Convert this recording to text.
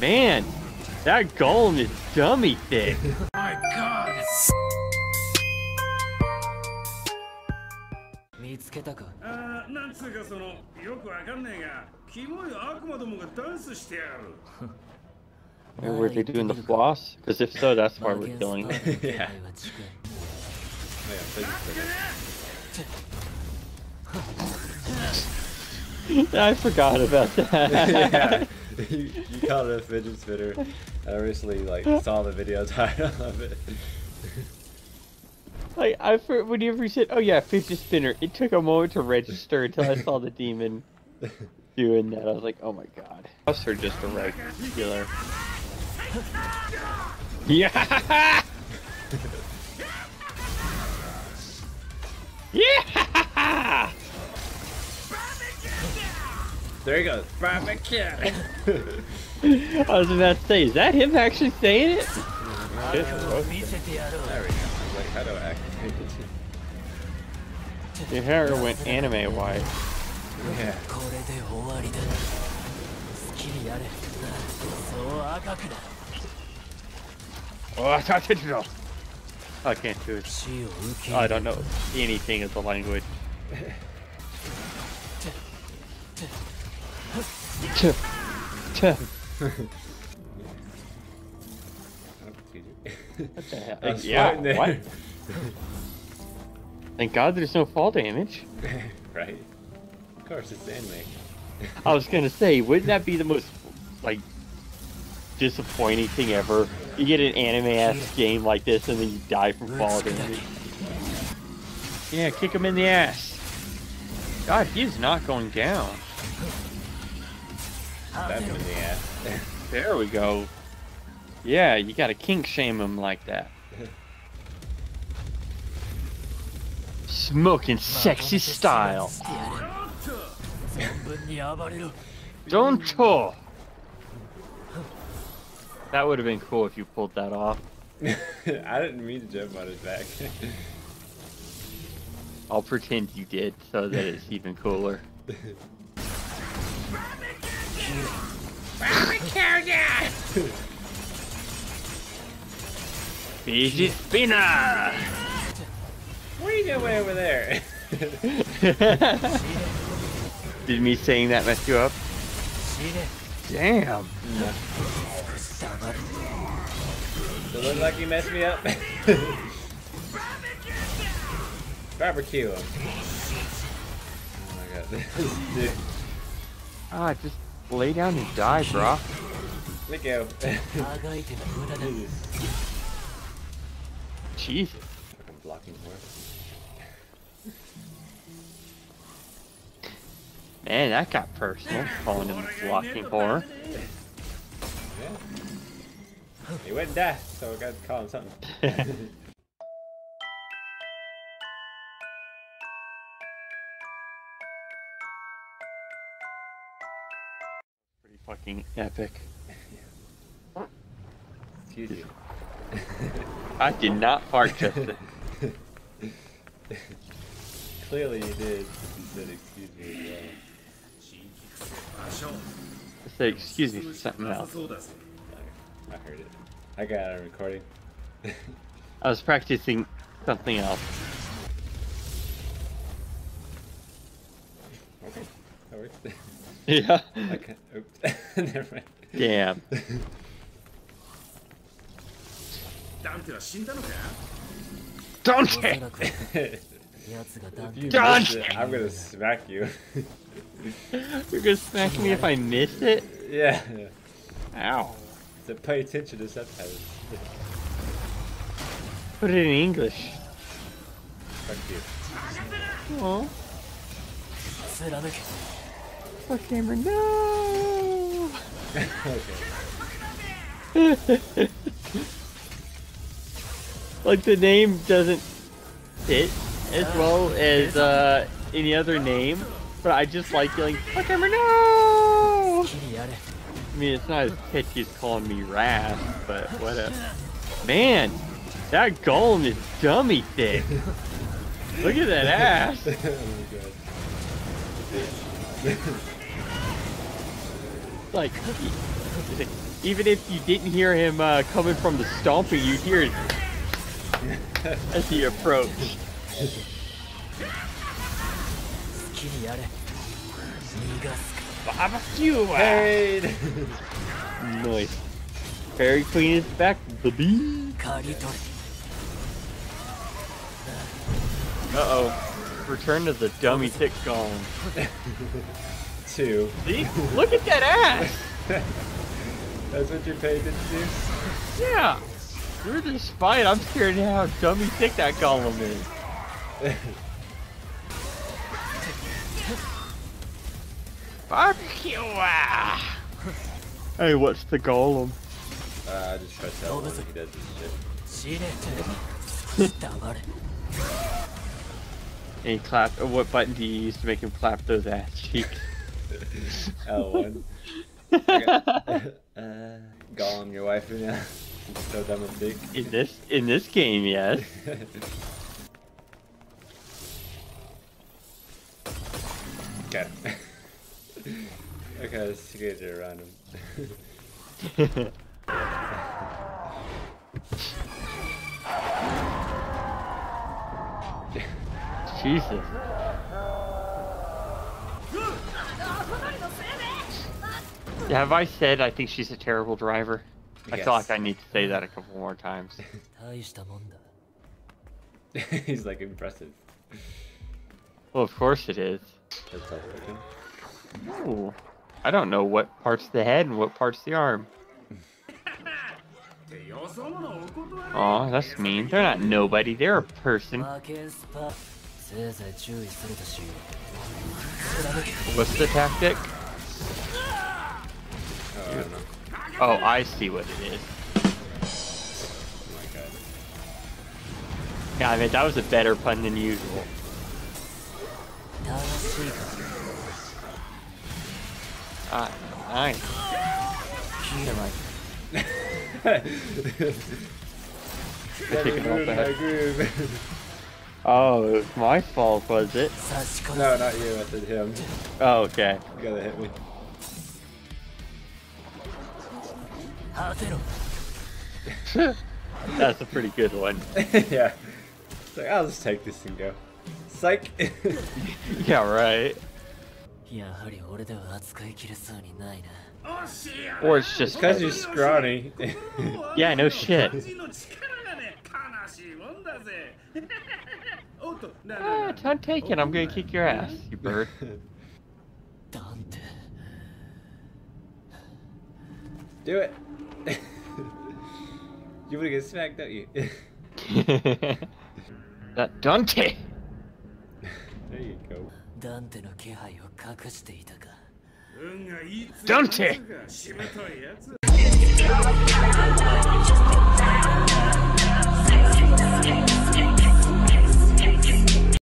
Man, that golem is dummy thick. My god. 見つけたかああなんつうかそのよくわかんねえがキモい悪魔どもがダンスしてやる uh, Were they doing the floss? Because if so, that's why we're killing. yeah. I forgot about that. yeah. you, you called it a fidget spinner. I recently like saw the video title of it. Like I for whenever you said, "Oh yeah, fidget spinner," it took a moment to register until I saw the demon doing that. I was like, "Oh my god!" Us are just a regular. Yeah. yeah. There he goes. Barbecue. I was about to say, is that him actually saying it? There Your hair went anime white. Yeah. Oh, I can't do it. I can't do it. I don't know anything of the language. What the hell? I yeah, what? Thank God there's no fall damage. right? Of course, it's anime. I was gonna say, wouldn't that be the most, like, disappointing thing ever? You get an anime-ass game like this and then you die from fall damage. Yeah, kick him in the ass. God, he's not going down. Stab him um, in the ass. there we go. Yeah, you gotta kink shame him like that. Smoking sexy style. Don't talk. That would have been cool if you pulled that off. I didn't mean to jump on his back. I'll pretend you did so that it's even cooler. Barracuda! Fidget spinner! What are you doing way over there? Did me saying that mess you up? Damn! No. It look like you messed me up. Barbecue him. Oh my god, this dude. Ah, just lay down and die, bro. Let go. Jesus. Fucking blocking for Man, that got personal. Calling him blocking whore. Yeah. He wouldn't die, so we gotta call him something. Fucking epic. Excuse you. I did not fart, Justin. Clearly you did. Said, excuse me. Yeah. I said excuse me for something else. I heard it. I got it on recording. I was practicing something else. That works. Yeah. I can't. Oops. Never mind. Damn. ダンテは死んだのか Don't おそらく奴がダン If you Done. miss it, I'm gonna smack you. You're gonna smack me if I miss it? yeah. Ow. So pay attention to subtitles. Put it in English. Fuck you. Oh, 貫け Fuck Cameron, no! like the name doesn't fit as well as uh, any other name, but I just like yelling, Fuck Cameron, no! I mean, it's not as catchy as calling me Rash, but whatever. Man, that golem is dummy thick. Look at that ass. oh my god. Like, even if you didn't hear him uh, coming from the stomping, you hear it as he approached. Barbecue! Hey! nice. Fairy Queen is back, the bee! Uh-oh. Return to the dummy tick gone. two. See? Look at that ass! That's what you paid to do? Yeah! You're just fine. I'm scared how dummy thick that golem is. Barbecue! Hey, what's the golem? Uh, I just touched that one. He does this shit. and he. Uh, what button do you use to make him clap those ass cheeks? Shit. L1. Okay. uh, golem, your wife now. so dumb and big. in this in this game, yes. okay. okay, let's get it around him. Jesus. Have I said I think she's a terrible driver? I, I feel like I need to say that a couple more times. He's like impressive. Well, of course it is. No. I don't know what part's the head and what part's the arm. Aw, that's mean. They're not nobody, they're a person. What's the tactic? Oh, I oh, I see what it is. Oh my god. Yeah, I mean, that was a better pun than usual. Ah, nice. Never mind. I take it all. Oh, it was my fault, was it? No, not you, I said him. Oh, okay. You gotta hit me. That's a pretty good one. yeah. So like, I'll just take this and go. Psych! yeah, right. Or it's just because you're scrawny. yeah, no shit. ah, don't take it. I'm gonna kick your ass, you bird. Do it. You would get smacked, don't you? that Dante! there you go. Dante no kehai o kakushite ita? Dante!